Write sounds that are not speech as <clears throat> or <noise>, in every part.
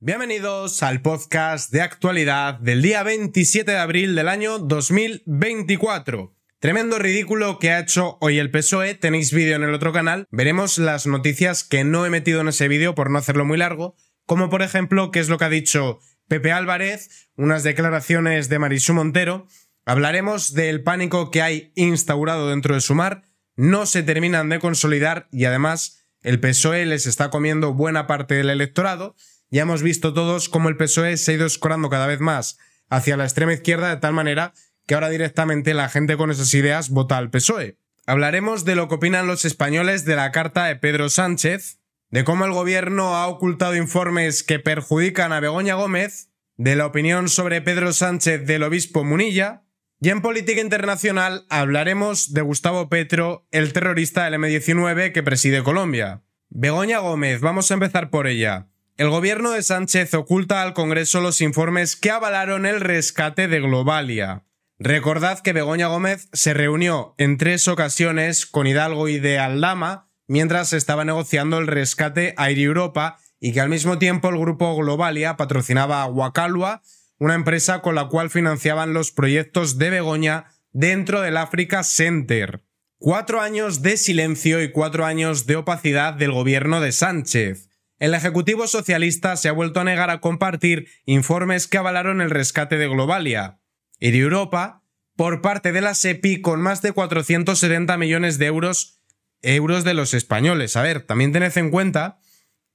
Bienvenidos al podcast de actualidad del día 27 de abril del año 2024. Tremendo ridículo que ha hecho hoy el PSOE, tenéis vídeo en el otro canal, veremos las noticias que no he metido en ese vídeo por no hacerlo muy largo, como por ejemplo qué es lo que ha dicho Pepe Álvarez, unas declaraciones de Marisú Montero, hablaremos del pánico que hay instaurado dentro de Sumar, no se terminan de consolidar y además el PSOE les está comiendo buena parte del electorado, ya hemos visto todos cómo el PSOE se ha ido escorando cada vez más hacia la extrema izquierda de tal manera que ahora directamente la gente con esas ideas vota al PSOE. Hablaremos de lo que opinan los españoles de la carta de Pedro Sánchez, de cómo el gobierno ha ocultado informes que perjudican a Begoña Gómez, de la opinión sobre Pedro Sánchez del obispo Munilla, y en política internacional hablaremos de Gustavo Petro, el terrorista del M19 que preside Colombia. Begoña Gómez, vamos a empezar por ella. El gobierno de Sánchez oculta al Congreso los informes que avalaron el rescate de Globalia. Recordad que Begoña Gómez se reunió en tres ocasiones con Hidalgo y de Aldama mientras estaba negociando el rescate a Europa y que al mismo tiempo el grupo Globalia patrocinaba a Wakalua, una empresa con la cual financiaban los proyectos de Begoña dentro del Africa Center. Cuatro años de silencio y cuatro años de opacidad del gobierno de Sánchez. El Ejecutivo Socialista se ha vuelto a negar a compartir informes que avalaron el rescate de Globalia y de Europa por parte de la SEPI con más de 470 millones de euros, euros de los españoles. A ver, también tened en cuenta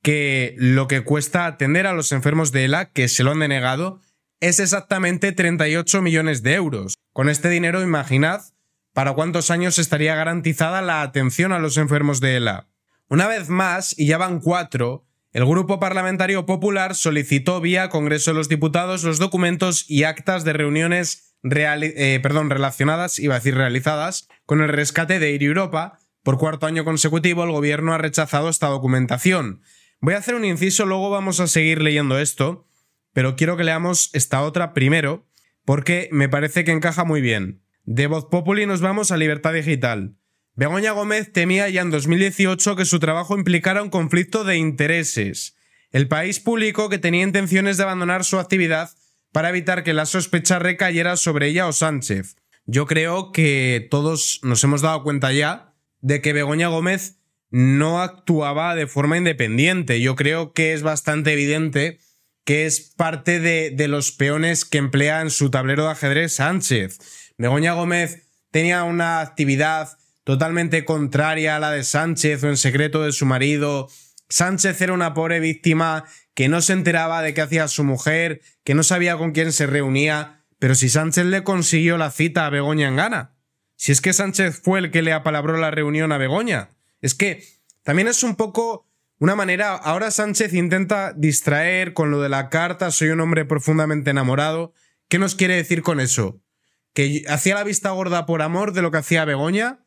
que lo que cuesta atender a los enfermos de ELA, que se lo han denegado, es exactamente 38 millones de euros. Con este dinero, imaginad para cuántos años estaría garantizada la atención a los enfermos de ELA. Una vez más, y ya van cuatro, el Grupo Parlamentario Popular solicitó vía Congreso de los Diputados los documentos y actas de reuniones eh, relacionadas, iba a decir realizadas, con el rescate de Air Europa. Por cuarto año consecutivo, el gobierno ha rechazado esta documentación. Voy a hacer un inciso, luego vamos a seguir leyendo esto, pero quiero que leamos esta otra primero, porque me parece que encaja muy bien. De Voz Populi nos vamos a Libertad Digital. Begoña Gómez temía ya en 2018 que su trabajo implicara un conflicto de intereses. El país publicó que tenía intenciones de abandonar su actividad para evitar que la sospecha recayera sobre ella o Sánchez. Yo creo que todos nos hemos dado cuenta ya de que Begoña Gómez no actuaba de forma independiente. Yo creo que es bastante evidente que es parte de, de los peones que emplea en su tablero de ajedrez Sánchez. Begoña Gómez tenía una actividad totalmente contraria a la de Sánchez o en secreto de su marido. Sánchez era una pobre víctima que no se enteraba de qué hacía su mujer, que no sabía con quién se reunía, pero si Sánchez le consiguió la cita a Begoña en gana. Si es que Sánchez fue el que le apalabró la reunión a Begoña. Es que también es un poco una manera, ahora Sánchez intenta distraer con lo de la carta, soy un hombre profundamente enamorado. ¿Qué nos quiere decir con eso? ¿Que hacía la vista gorda por amor de lo que hacía Begoña?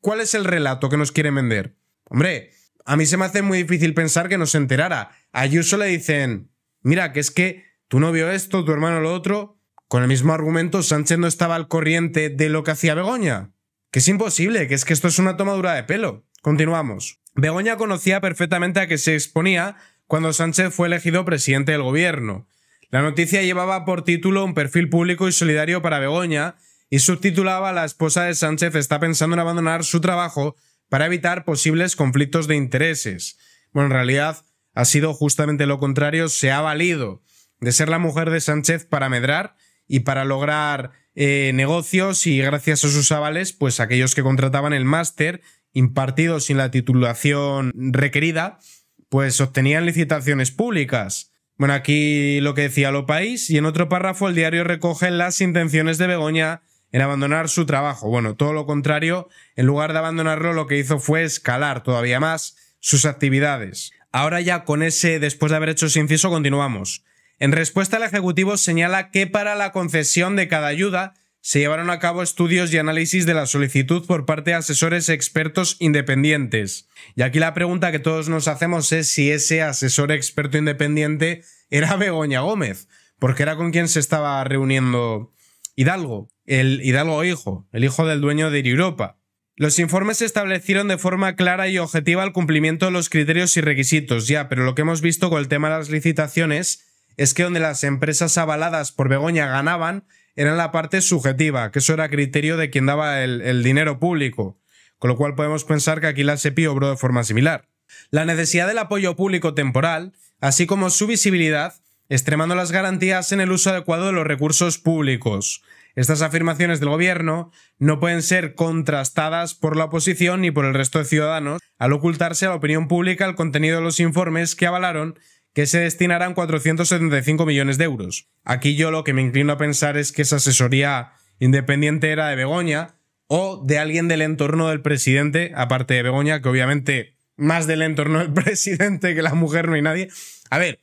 ¿Cuál es el relato que nos quieren vender? Hombre, a mí se me hace muy difícil pensar que no se enterara. A Ayuso le dicen, mira, que es que tu novio esto, tu hermano lo otro. Con el mismo argumento, Sánchez no estaba al corriente de lo que hacía Begoña. Que es imposible, que es que esto es una tomadura de pelo. Continuamos. Begoña conocía perfectamente a que se exponía cuando Sánchez fue elegido presidente del gobierno. La noticia llevaba por título un perfil público y solidario para Begoña y subtitulaba La esposa de Sánchez está pensando en abandonar su trabajo para evitar posibles conflictos de intereses. Bueno, en realidad ha sido justamente lo contrario, se ha valido de ser la mujer de Sánchez para medrar y para lograr eh, negocios y gracias a sus avales, pues aquellos que contrataban el máster impartido sin la titulación requerida, pues obtenían licitaciones públicas. Bueno, aquí lo que decía Lo País y en otro párrafo el diario recoge las intenciones de Begoña en abandonar su trabajo. Bueno, todo lo contrario, en lugar de abandonarlo, lo que hizo fue escalar todavía más sus actividades. Ahora ya con ese, después de haber hecho ese inciso, continuamos. En respuesta, el Ejecutivo señala que para la concesión de cada ayuda se llevaron a cabo estudios y análisis de la solicitud por parte de asesores expertos independientes. Y aquí la pregunta que todos nos hacemos es si ese asesor experto independiente era Begoña Gómez, porque era con quien se estaba reuniendo Hidalgo el Hidalgo hijo, el hijo del dueño de Europa. Los informes establecieron de forma clara y objetiva el cumplimiento de los criterios y requisitos, ya, pero lo que hemos visto con el tema de las licitaciones es que donde las empresas avaladas por Begoña ganaban era en la parte subjetiva, que eso era criterio de quien daba el, dinero público, con lo cual podemos pensar que aquí la SEPI obró de forma similar. La necesidad del apoyo público temporal, así como su visibilidad, extremando las garantías en el uso adecuado de los recursos públicos. Estas afirmaciones del gobierno no pueden ser contrastadas por la oposición ni por el resto de ciudadanos al ocultarse a la opinión pública el contenido de los informes que avalaron que se destinarán 475 millones de euros. Aquí yo lo que me inclino a pensar es que esa asesoría independiente era de Begoña o de alguien del entorno del presidente, aparte de Begoña, que obviamente más del entorno del <laughs> presidente que la mujer no hay nadie. A ver,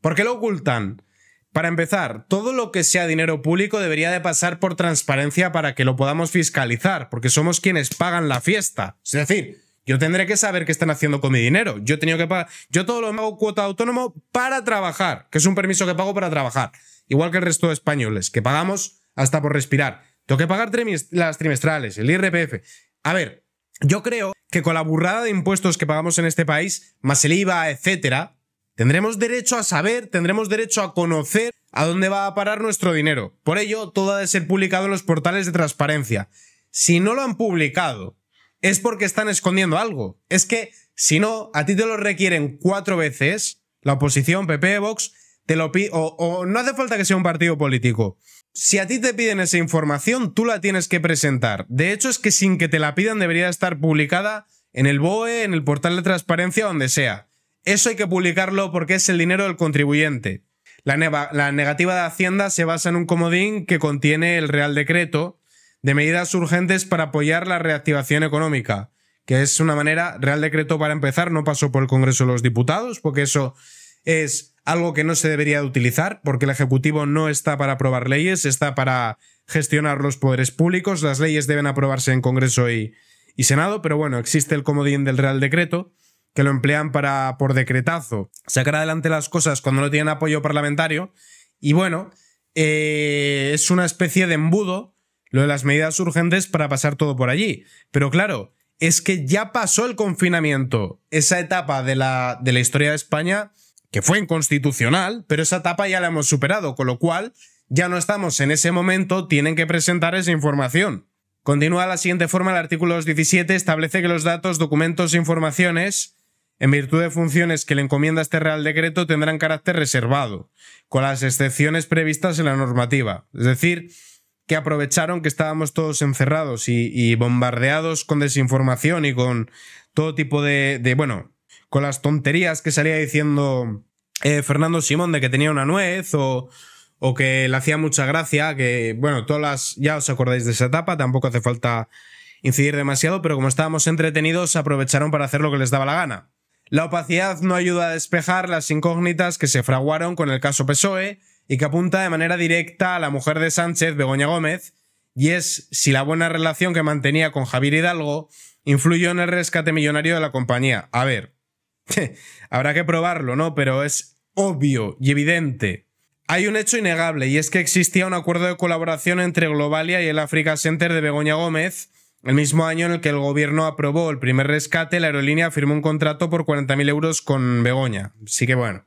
¿por qué lo ocultan? Para empezar, todo lo que sea dinero público debería de pasar por transparencia para que lo podamos fiscalizar, porque somos quienes pagan la fiesta. Es decir, yo tendré que saber qué están haciendo con mi dinero. Yo he tenido que pagar. Yo todo lo hago cuota autónomo para trabajar, que es un permiso que pago para trabajar. Igual que el resto de españoles, que pagamos hasta por respirar. Tengo que pagar las trimestrales, el IRPF. A ver, yo creo que con la burrada de impuestos que pagamos en este país, más el IVA, etcétera, tendremos derecho a saber, tendremos derecho a conocer a dónde va a parar nuestro dinero. Por ello, todo ha de ser publicado en los portales de transparencia. Si no lo han publicado es porque están escondiendo algo. Es que, si no, a ti te lo requieren cuatro veces, la oposición, PP, Vox, te lo pide, o, no hace falta que sea un partido político. Si a ti te piden esa información, tú la tienes que presentar. De hecho, es que sin que te la pidan debería estar publicada en el BOE, en el portal de transparencia, donde sea. Eso hay que publicarlo porque es el dinero del contribuyente. La, negativa de Hacienda se basa en un comodín que contiene el Real Decreto, de medidas urgentes para apoyar la reactivación económica, que es una manera, Real Decreto para empezar, no pasó por el Congreso de los Diputados, porque eso es algo que no se debería de utilizar, porque el Ejecutivo no está para aprobar leyes, está para gestionar los poderes públicos, las leyes deben aprobarse en Congreso y, Senado, pero bueno, existe el comodín del Real Decreto, que lo emplean para, por decretazo, sacar adelante las cosas cuando no tienen apoyo parlamentario, y bueno, eh, es una especie de embudo lo de las medidas urgentes para pasar todo por allí. Pero claro, es que ya pasó el confinamiento, esa etapa de la, de la historia de España, que fue inconstitucional, pero esa etapa ya la hemos superado, con lo cual ya no estamos en ese momento, tienen que presentar esa información. Continúa la siguiente forma, el artículo 17 establece que los datos, documentos e informaciones, en virtud de funciones que le encomienda este Real Decreto, tendrán carácter reservado, con las excepciones previstas en la normativa. Es decir, que aprovecharon que estábamos todos encerrados y, bombardeados con desinformación y con todo tipo de, bueno, con las tonterías que salía diciendo eh, Fernando Simón de que tenía una nuez o, o que le hacía mucha gracia, que, bueno, todas las, ya os acordáis de esa etapa, tampoco hace falta incidir demasiado, pero como estábamos entretenidos, aprovecharon para hacer lo que les daba la gana. La opacidad no ayuda a despejar las incógnitas que se fraguaron con el caso PSOE y que apunta de manera directa a la mujer de Sánchez, Begoña Gómez, y es si la buena relación que mantenía con Javier Hidalgo influyó en el rescate millonario de la compañía. A ver, <laughs> habrá que probarlo, ¿no? Pero es obvio y evidente. Hay un hecho innegable y es que existía un acuerdo de colaboración entre Globalia y el Africa Center de Begoña Gómez. El mismo año en el que el gobierno aprobó el primer rescate, la aerolínea firmó un contrato por 40.000 euros con Begoña. Así que bueno.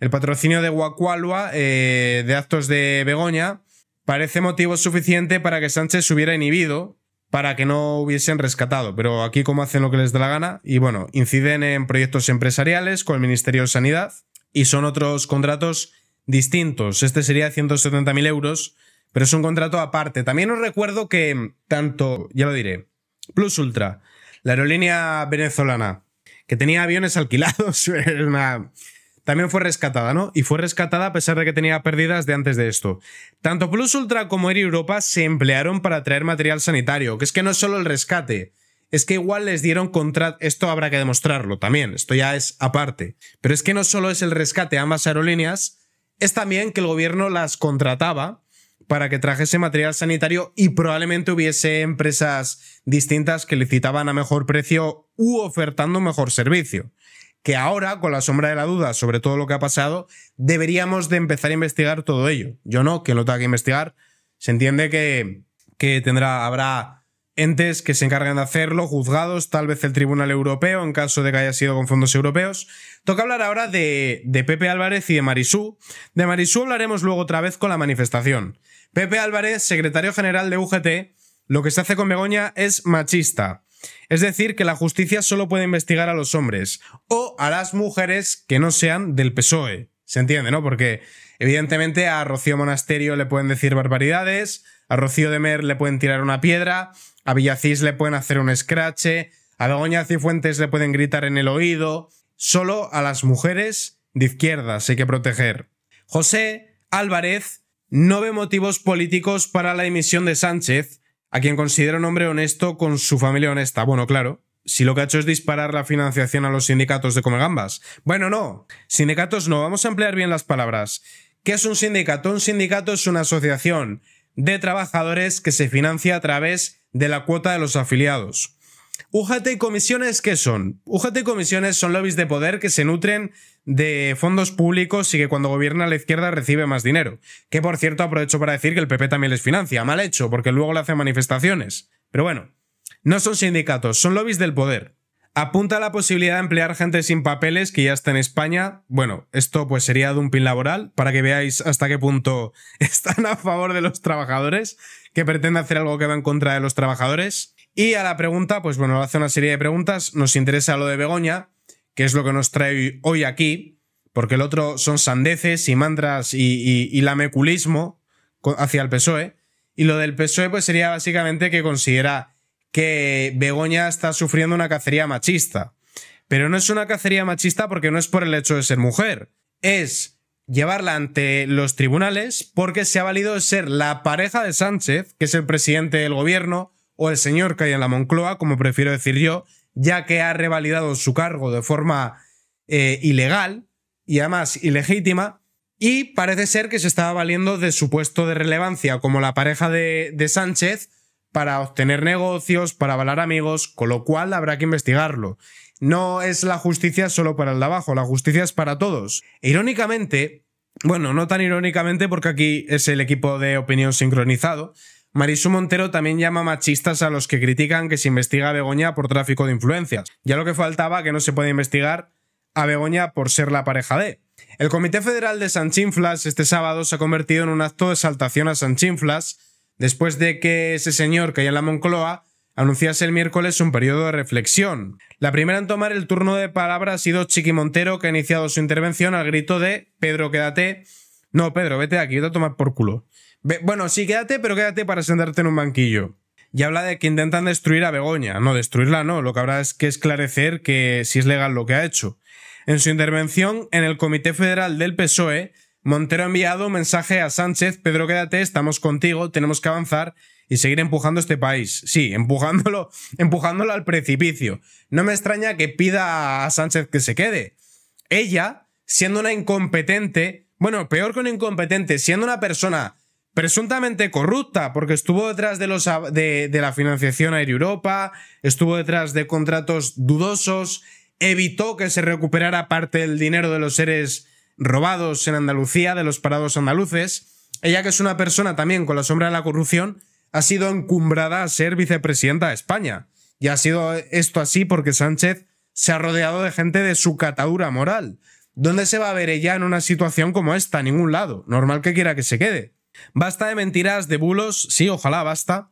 El patrocinio de Guacualua eh, de actos de Begoña parece motivo suficiente para que Sánchez se hubiera inhibido para que no hubiesen rescatado, pero aquí como hacen lo que les da la gana y bueno, inciden en proyectos empresariales con el Ministerio de Sanidad y son otros contratos distintos. Este sería 170.000 euros, pero es un contrato aparte. También os recuerdo que tanto, ya lo diré, Plus Ultra, la aerolínea venezolana, que tenía aviones <laughs> alquilados, también fue rescatada, ¿no? Y fue rescatada a pesar de que tenía pérdidas de antes de esto. Tanto Plus Ultra como Air Europa se emplearon para traer material sanitario, que es que no es solo el rescate, es que igual les dieron contrato, esto habrá que demostrarlo también, esto ya es aparte, pero es que no solo es el rescate a ambas aerolíneas, es también que el gobierno las contrataba para que trajese material sanitario y probablemente hubiese empresas distintas que licitaban a mejor precio u ofertando mejor servicio que ahora, con la sombra de la duda sobre todo lo que ha pasado, deberíamos de empezar a investigar todo ello. Yo no, que lo tenga que investigar. Se entiende que, que tendrá, habrá entes que se encargan de hacerlo, juzgados, tal vez el Tribunal Europeo, en caso de que haya sido con fondos europeos. Toca hablar ahora de, de Pepe Álvarez y de Marisú. De Marisú hablaremos luego otra vez con la manifestación. Pepe Álvarez, secretario general de UGT, lo que se hace con Begoña es machista. Es decir, que la justicia solo puede investigar a los hombres o a las mujeres que no sean del PSOE. ¿Se entiende, no? Porque evidentemente a Rocío Monasterio le pueden decir barbaridades, a Rocío de Mer le pueden tirar una piedra, a Villacís le pueden hacer un escrache, a Begoña Cifuentes le pueden gritar en el oído. Solo a las mujeres de izquierdas hay que proteger. José Álvarez no ve motivos políticos para la dimisión de Sánchez, a quien considera un hombre honesto con su familia honesta. Bueno, claro, si lo que ha hecho es disparar la financiación a los sindicatos de Comegambas. Bueno, no, sindicatos no, vamos a emplear bien las palabras. ¿Qué es un sindicato? Un sindicato es una asociación de trabajadores que se financia a través de la cuota de los afiliados. UGT y comisiones, ¿qué son? UGT y comisiones son lobbies de poder que se nutren de fondos públicos y que cuando gobierna la izquierda recibe más dinero. Que por cierto aprovecho para decir que el PP también les financia. Mal hecho, porque luego le hacen manifestaciones. Pero bueno, no son sindicatos, son lobbies del poder. Apunta a la posibilidad de emplear gente sin papeles que ya está en España. Bueno, esto pues sería dumping laboral, para que veáis hasta qué punto <laughs> están a favor de los trabajadores, que pretende hacer algo que va en contra de los trabajadores. Y a la pregunta, pues bueno, hace una serie de preguntas. Nos interesa lo de Begoña, que es lo que nos trae hoy aquí, porque el otro son sandeces y mantras y, y lameculismo hacia el PSOE. Y lo del PSOE pues sería básicamente que considera que Begoña está sufriendo una cacería machista. Pero no es una cacería machista porque no es por el hecho de ser mujer. Es llevarla ante los tribunales porque se ha valido de ser la pareja de Sánchez, que es el presidente del gobierno, o el señor que hay en la Moncloa, como prefiero decir yo, ya que ha revalidado su cargo de forma eh, ilegal y además ilegítima, y parece ser que se estaba valiendo de su puesto de relevancia como la pareja de, de Sánchez para obtener negocios, para avalar amigos, con lo cual habrá que investigarlo. No es la justicia solo para el de abajo, la justicia es para todos. irónicamente, bueno, no tan irónicamente porque aquí es el equipo de opinión sincronizado, Marisú Montero también llama machistas a los que critican que se investiga a Begoña por tráfico de influencias. Ya lo que faltaba que no se puede investigar a Begoña por ser la pareja de. El Comité Federal de Sanchinflas este sábado se ha convertido en un acto de exaltación a Sanchinflas después de que ese señor que hay en la Moncloa anunciase el miércoles un periodo de reflexión. La primera en tomar el turno de palabra ha sido Chiqui Montero, que ha iniciado su intervención al grito de Pedro, quédate. No, Pedro, vete aquí, vete a tomar por culo. Bueno, sí, quédate, pero quédate para sentarte en un banquillo. Y habla de que intentan destruir a Begoña. No, destruirla no, lo que habrá es que esclarecer que si es legal lo que ha hecho. En su intervención en el Comité Federal del PSOE, Montero ha enviado un mensaje a Sánchez, Pedro, quédate, estamos contigo, tenemos que avanzar y seguir empujando este país. Sí, empujándolo, <laughs> empujándolo al precipicio. No me extraña que pida a Sánchez que se quede. Ella, siendo una incompetente, bueno, peor que una incompetente, siendo una persona presuntamente corrupta, porque estuvo detrás de, la financiación Air Europa, estuvo detrás de contratos dudosos, evitó que se recuperara parte del dinero de los seres robados en Andalucía de los parados andaluces. Ella, que es una persona también con la sombra de la corrupción, ha sido encumbrada a ser vicepresidenta de España. Y ha sido esto así porque Sánchez se ha rodeado de gente de su catadura moral. ¿Dónde se va a ver ella en una situación como esta? A ningún lado. Normal que quiera que se quede. Basta de mentiras, de bulos. Sí, ojalá basta.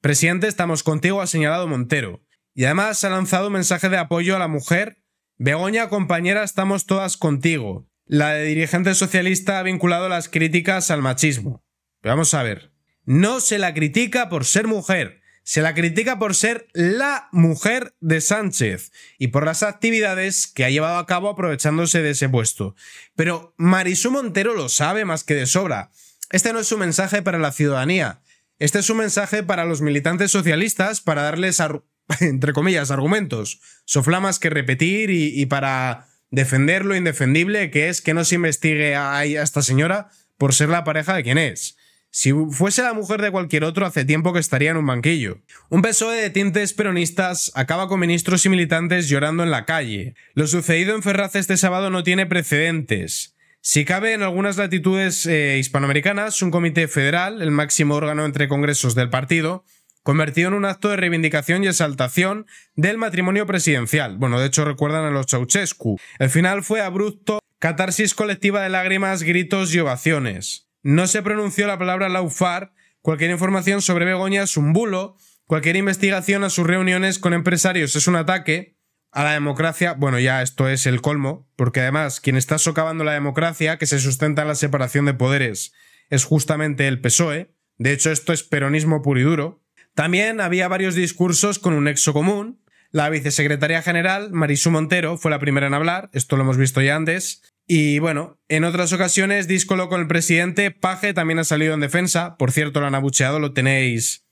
Presidente, estamos contigo, ha señalado Montero. Y además ha lanzado un mensaje de apoyo a la mujer. Begoña, compañera, estamos todas contigo. La de dirigente socialista ha vinculado las críticas al machismo. Vamos a ver. No se la critica por ser mujer, se la critica por ser la mujer de Sánchez y por las actividades que ha llevado a cabo aprovechándose de ese puesto. Pero Marisú Montero lo sabe más que de sobra. Este no es un mensaje para la ciudadanía. Este es un mensaje para los militantes socialistas para darles, <laughs> entre comillas, argumentos, soflamas que repetir y para defender lo indefendible, que es que no se investigue a, esta señora por ser la pareja de quien es. Si fuese la mujer de cualquier otro, hace tiempo que estaría en un banquillo. Un PSOE de tintes peronistas acaba con ministros y militantes llorando en la calle. Lo sucedido en Ferraz este sábado no tiene precedentes. Si cabe en algunas latitudes eh, hispanoamericanas, un comité federal, el máximo órgano entre congresos del partido, convertido en un acto de reivindicación y exaltación del matrimonio presidencial. Bueno, de hecho recuerdan a los Ceausescu. El final fue abrupto, catarsis colectiva de lágrimas, gritos y ovaciones. No se pronunció la palabra laufar, cualquier información sobre Begoña es un bulo, cualquier investigación a sus reuniones con empresarios es un ataque, a la democracia, bueno, ya esto es el colmo, porque además quien está socavando la democracia, que se sustenta en la separación de poderes, es justamente el PSOE. De hecho, esto es peronismo puro y duro. También había varios discursos con un nexo común. La vicesecretaria general, Marisú Montero, fue la primera en hablar, esto lo hemos visto ya antes. Y bueno, en otras ocasiones, díscolo con el presidente, Paje también ha salido en defensa. Por cierto, lo han abucheado, lo tenéis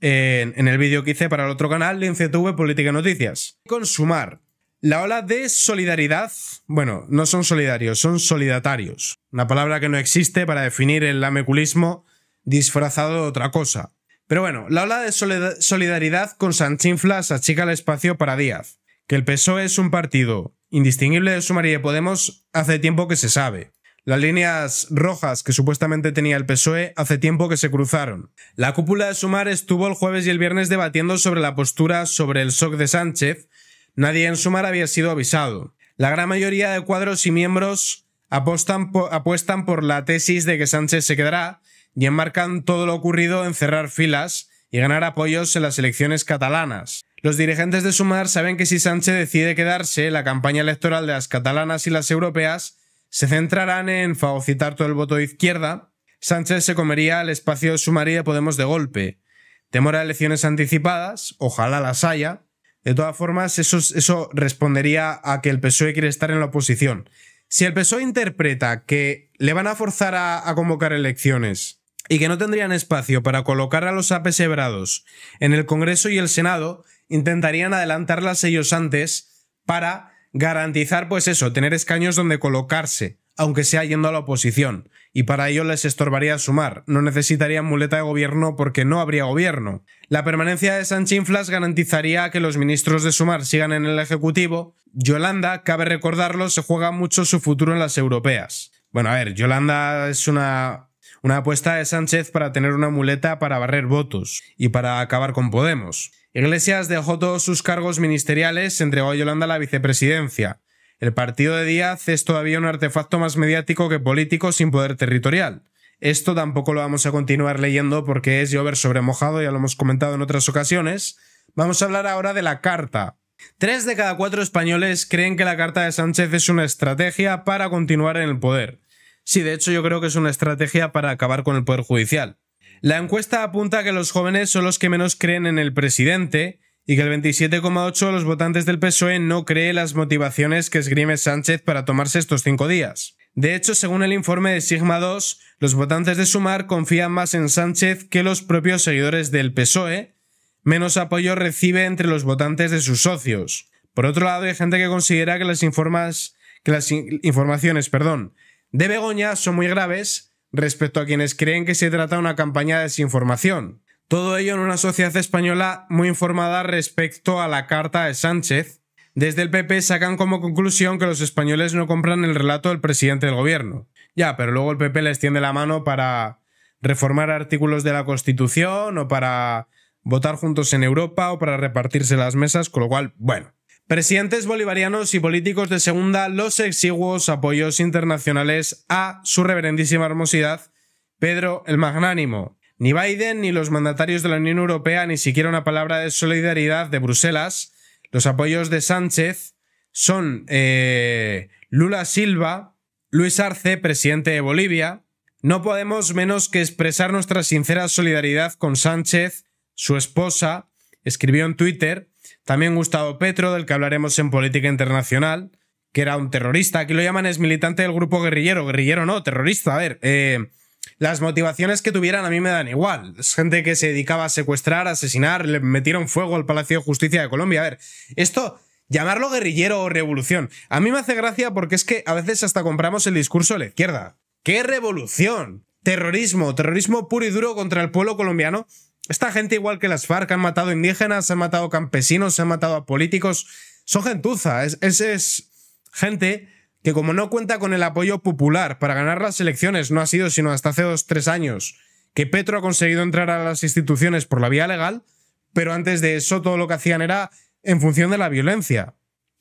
en, el vídeo que hice para el otro canal, LinceTV Política Noticias. Consumar. La ola de solidaridad, bueno, no son solidarios, son solidatarios. Una palabra que no existe para definir el lameculismo disfrazado de otra cosa. Pero bueno, la ola de solidaridad con Sanchinflas achica el espacio para Díaz. Que el PSOE es un partido indistinguible de Sumar y de Podemos hace tiempo que se sabe. Las líneas rojas que supuestamente tenía el PSOE hace tiempo que se cruzaron. La cúpula de Sumar estuvo el jueves y el viernes debatiendo sobre la postura sobre el SOC de Sánchez. Nadie en Sumar había sido avisado. La gran mayoría de cuadros y miembros apuestan por la tesis de que Sánchez se quedará y enmarcan todo lo ocurrido en cerrar filas y ganar apoyos en las elecciones catalanas. Los dirigentes de Sumar saben que si Sánchez decide quedarse, la campaña electoral de las catalanas y las europeas se centrarán en fagocitar todo el voto de izquierda, Sánchez se comería el espacio de su de Podemos de golpe. Temor a elecciones anticipadas, ojalá las haya. De todas formas, eso, eso respondería a que el PSOE quiere estar en la oposición. Si el PSOE interpreta que le van a forzar a, a convocar elecciones y que no tendrían espacio para colocar a los apesebrados en el Congreso y el Senado, intentarían adelantarlas ellos antes para garantizar, pues eso, tener escaños donde colocarse, aunque sea yendo a la oposición, y para ello les estorbaría sumar, no necesitarían muleta de gobierno porque no habría gobierno. La permanencia de Sanchinflas garantizaría que los ministros de sumar sigan en el Ejecutivo. Yolanda, cabe recordarlo, se juega mucho su futuro en las europeas. Bueno, a ver, Yolanda es una una apuesta de Sánchez para tener una muleta para barrer votos y para acabar con Podemos. Iglesias dejó todos sus cargos ministeriales, entregó a Yolanda la vicepresidencia. El partido de Díaz es todavía un artefacto más mediático que político sin poder territorial. Esto tampoco lo vamos a continuar leyendo porque es llover sobre mojado, ya lo hemos comentado en otras ocasiones. Vamos a hablar ahora de la carta. Tres de cada cuatro españoles creen que la carta de Sánchez es una estrategia para continuar en el poder. Sí, de hecho yo creo que es una estrategia para acabar con el poder judicial. La encuesta apunta que los jóvenes son los que menos creen en el presidente y que el 27,8% de los votantes del PSOE no cree las motivaciones que esgrime Sánchez para tomarse estos cinco días. De hecho, según el informe de Sigma 2, los votantes de Sumar confían más en Sánchez que los propios seguidores del PSOE, menos apoyo recibe entre los votantes de sus socios. Por otro lado, hay gente que considera que las, informas, que las informaciones perdón, de Begoña son muy graves respecto a quienes creen que se trata de una campaña de desinformación. Todo ello en una sociedad española muy informada respecto a la carta de Sánchez. Desde el PP sacan como conclusión que los españoles no compran el relato del presidente del gobierno. Ya, pero luego el PP les tiende la mano para reformar artículos de la Constitución o para votar juntos en Europa o para repartirse las mesas, con lo cual, bueno, Presidentes bolivarianos y políticos de segunda, los exiguos apoyos internacionales a su reverendísima hermosidad, Pedro el Magnánimo. Ni Biden ni los mandatarios de la Unión Europea, ni siquiera una palabra de solidaridad de Bruselas. Los apoyos de Sánchez son eh, Lula Silva, Luis Arce, presidente de Bolivia. No podemos menos que expresar nuestra sincera solidaridad con Sánchez, su esposa, escribió en Twitter, también Gustavo Petro, del que hablaremos en política internacional, que era un terrorista. Aquí lo llaman es militante del grupo guerrillero. Guerrillero no, terrorista. A ver, eh, las motivaciones que tuvieran a mí me dan igual. Es gente que se dedicaba a secuestrar, a asesinar, le metieron fuego al Palacio de Justicia de Colombia. A ver, esto, llamarlo guerrillero o revolución, a mí me hace gracia porque es que a veces hasta compramos el discurso de la izquierda. ¡Qué revolución! Terrorismo, terrorismo puro y duro contra el pueblo colombiano esta gente, igual que las FARC, han matado indígenas, han matado campesinos, han matado a políticos. Son gentuza. Es, es, gente que, como no cuenta con el apoyo popular para ganar las elecciones, no ha sido sino hasta hace dos, tres años, que Petro ha conseguido entrar a las instituciones por la vía legal, pero antes de eso todo lo que hacían era en función de la violencia.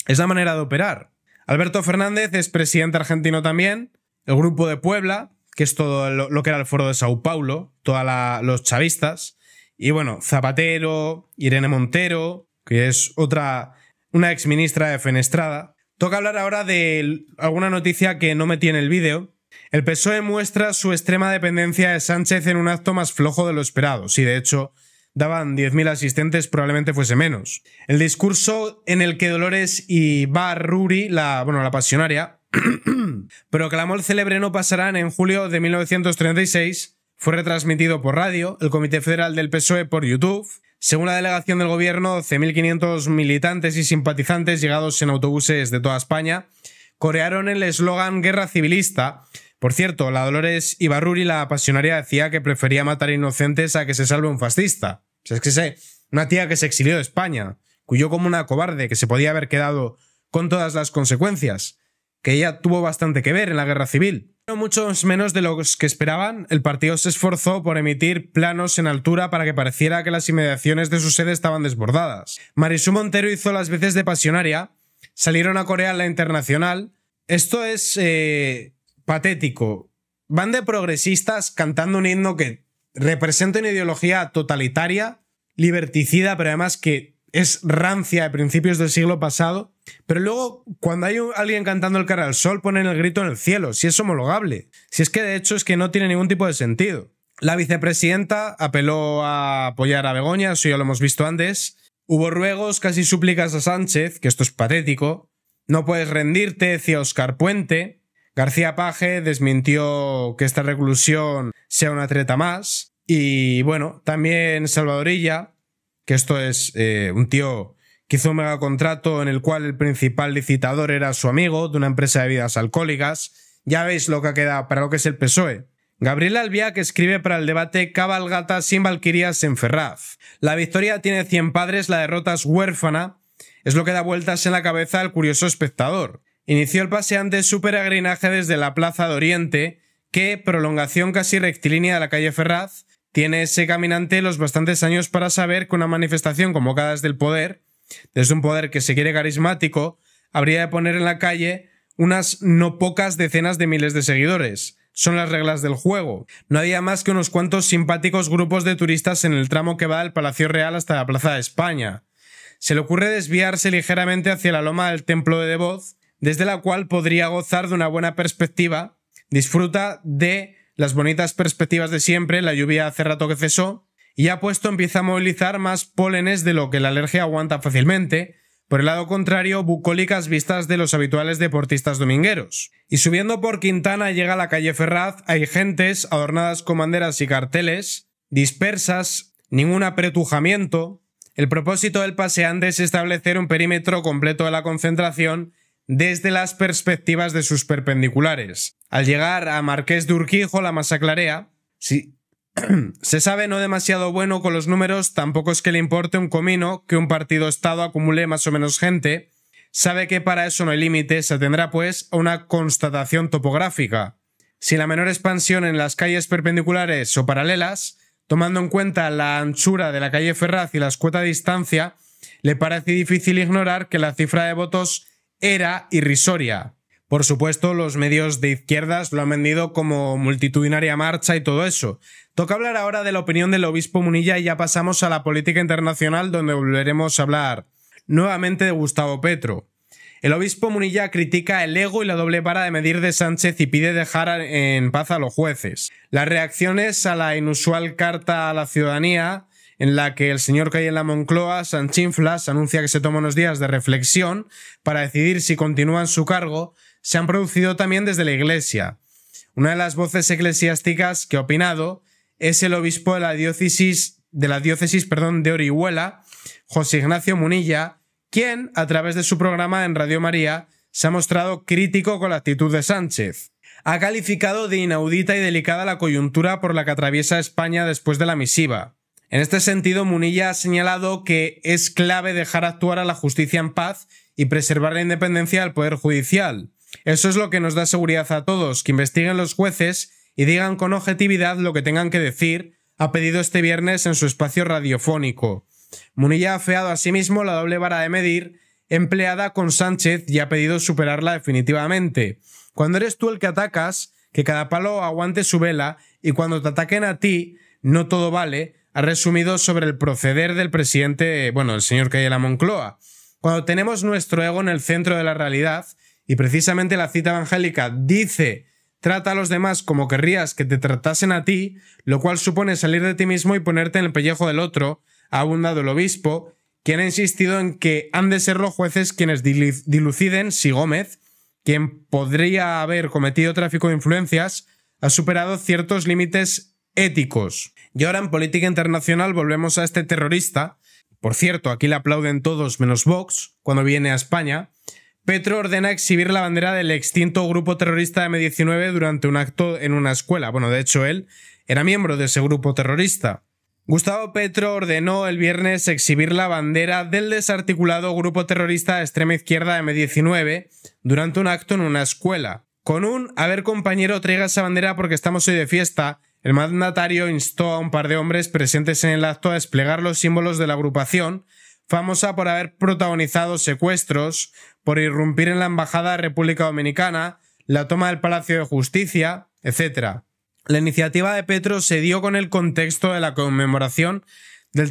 Es la manera de operar. Alberto Fernández es presidente argentino también, el grupo de Puebla, que es todo lo, que era el foro de Sao Paulo, todos los chavistas, y bueno, Zapatero, Irene Montero, que es otra, una exministra de Fenestrada. Toca hablar ahora de alguna noticia que no metí en el vídeo. El PSOE muestra su extrema dependencia de Sánchez en un acto más flojo de lo esperado. Si de hecho daban 10.000 asistentes, probablemente fuese menos. El discurso en el que Dolores y Barruri, la, bueno, la pasionaria, <clears throat> proclamó el célebre no pasarán en julio de 1936, fue retransmitido por radio, el Comité Federal del PSOE por YouTube. Según la delegación del gobierno, 12.500 militantes y simpatizantes llegados en autobuses de toda España corearon el eslogan Guerra Civilista. Por cierto, la Dolores Ibarruri, la pasionaria, decía que prefería matar inocentes a que se salve un fascista. O sea, es que sé, una tía que se exilió de España, cuyo como una cobarde que se podía haber quedado con todas las consecuencias, que ella tuvo bastante que ver en la guerra civil. Muchos menos de los que esperaban, el partido se esforzó por emitir planos en altura para que pareciera que las inmediaciones de su sede estaban desbordadas. Marisú Montero hizo las veces de pasionaria, salieron a Corea la internacional. Esto es eh, patético. Van de progresistas cantando un himno que representa una ideología totalitaria, liberticida, pero además que es rancia de principios del siglo pasado, pero luego cuando hay alguien cantando el cara al sol ponen el grito en el cielo, si es homologable, si es que de hecho es que no tiene ningún tipo de sentido. La vicepresidenta apeló a apoyar a Begoña, eso ya lo hemos visto antes. Hubo ruegos, casi súplicas a Sánchez, que esto es patético. No puedes rendirte, decía Oscar Puente. García Paje desmintió que esta reclusión sea una treta más. Y bueno, también Salvadorilla que esto es eh, un tío que hizo un megacontrato en el cual el principal licitador era su amigo de una empresa de bebidas alcohólicas. Ya veis lo que ha quedado para lo que es el PSOE. Gabriel Albiac escribe para el debate Cabalgata sin Valquirias en Ferraz. La victoria tiene 100 padres, la derrota es huérfana. Es lo que da vueltas en la cabeza al curioso espectador. Inició el paseante su peregrinaje desde la Plaza de Oriente, que, prolongación casi rectilínea de la calle Ferraz, tiene ese caminante los bastantes años para saber que una manifestación convocada desde el poder, desde un poder que se quiere carismático, habría de poner en la calle unas no pocas decenas de miles de seguidores. Son las reglas del juego. No había más que unos cuantos simpáticos grupos de turistas en el tramo que va del Palacio Real hasta la Plaza de España. Se le ocurre desviarse ligeramente hacia la loma del Templo de Devoz, desde la cual podría gozar de una buena perspectiva, disfruta de las bonitas perspectivas de siempre, la lluvia hace rato que cesó, y ha puesto empieza a movilizar más pólenes de lo que la alergia aguanta fácilmente, por el lado contrario, bucólicas vistas de los habituales deportistas domingueros. Y subiendo por Quintana llega a la calle Ferraz, hay gentes adornadas con banderas y carteles, dispersas, ningún apretujamiento. El propósito del paseante es establecer un perímetro completo de la concentración desde las perspectivas de sus perpendiculares. Al llegar a Marqués de Urquijo, la masa clarea, si <clears throat> se sabe no demasiado bueno con los números, tampoco es que le importe un comino que un partido Estado acumule más o menos gente, sabe que para eso no hay límite, se tendrá pues a una constatación topográfica. Si la menor expansión en las calles perpendiculares o paralelas, tomando en cuenta la anchura de la calle Ferraz y la escueta distancia, le parece difícil ignorar que la cifra de votos era irrisoria. Por supuesto, los medios de izquierdas lo han vendido como multitudinaria marcha y todo eso. Toca hablar ahora de la opinión del obispo Munilla y ya pasamos a la política internacional donde volveremos a hablar nuevamente de Gustavo Petro. El obispo Munilla critica el ego y la doble vara de medir de Sánchez y pide dejar en paz a los jueces. Las reacciones a la inusual carta a la ciudadanía en la que el señor que en la Moncloa, Sanchinflas, anuncia que se toma unos días de reflexión para decidir si continúa en su cargo, se han producido también desde la Iglesia. Una de las voces eclesiásticas que ha opinado es el obispo de la diócesis de la diócesis, perdón, de Orihuela, José Ignacio Munilla, quien, a través de su programa en Radio María, se ha mostrado crítico con la actitud de Sánchez. Ha calificado de inaudita y delicada la coyuntura por la que atraviesa España después de la misiva. En este sentido, Munilla ha señalado que es clave dejar actuar a la justicia en paz y preservar la independencia del Poder Judicial. Eso es lo que nos da seguridad a todos, que investiguen los jueces y digan con objetividad lo que tengan que decir, ha pedido este viernes en su espacio radiofónico. Munilla ha afeado asimismo la doble vara de medir empleada con Sánchez y ha pedido superarla definitivamente. Cuando eres tú el que atacas, que cada palo aguante su vela y cuando te ataquen a ti, no todo vale, ha resumido sobre el proceder del presidente, bueno, el señor Cayela Moncloa. Cuando tenemos nuestro ego en el centro de la realidad, y precisamente la cita evangélica dice trata a los demás como querrías que te tratasen a ti, lo cual supone salir de ti mismo y ponerte en el pellejo del otro, ha abundado el obispo, quien ha insistido en que han de ser los jueces quienes diluciden si Gómez, quien podría haber cometido tráfico de influencias, ha superado ciertos límites éticos. Y ahora en política internacional volvemos a este terrorista. Por cierto, aquí le aplauden todos menos Vox cuando viene a España. Petro ordena exhibir la bandera del extinto grupo terrorista M19 durante un acto en una escuela. Bueno, de hecho él era miembro de ese grupo terrorista. Gustavo Petro ordenó el viernes exhibir la bandera del desarticulado grupo terrorista de extrema izquierda M19 durante un acto en una escuela. Con un a ver compañero traiga esa bandera porque estamos hoy de fiesta, el mandatario instó a un par de hombres presentes en el acto a desplegar los símbolos de la agrupación, famosa por haber protagonizado secuestros, por irrumpir en la Embajada de República Dominicana, la toma del Palacio de Justicia, etc. La iniciativa de Petro se dio con el contexto de la conmemoración del,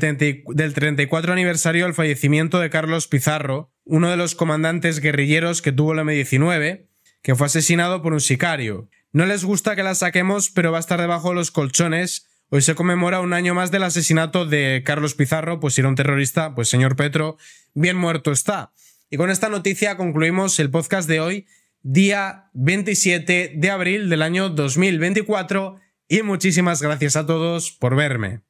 34 aniversario del fallecimiento de Carlos Pizarro, uno de los comandantes guerrilleros que tuvo el M19, que fue asesinado por un sicario. No les gusta que la saquemos, pero va a estar debajo de los colchones. Hoy se conmemora un año más del asesinato de Carlos Pizarro, pues era un terrorista, pues señor Petro, bien muerto está. Y con esta noticia concluimos el podcast de hoy día 27 de abril del año 2024 y muchísimas gracias a todos por verme.